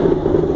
you.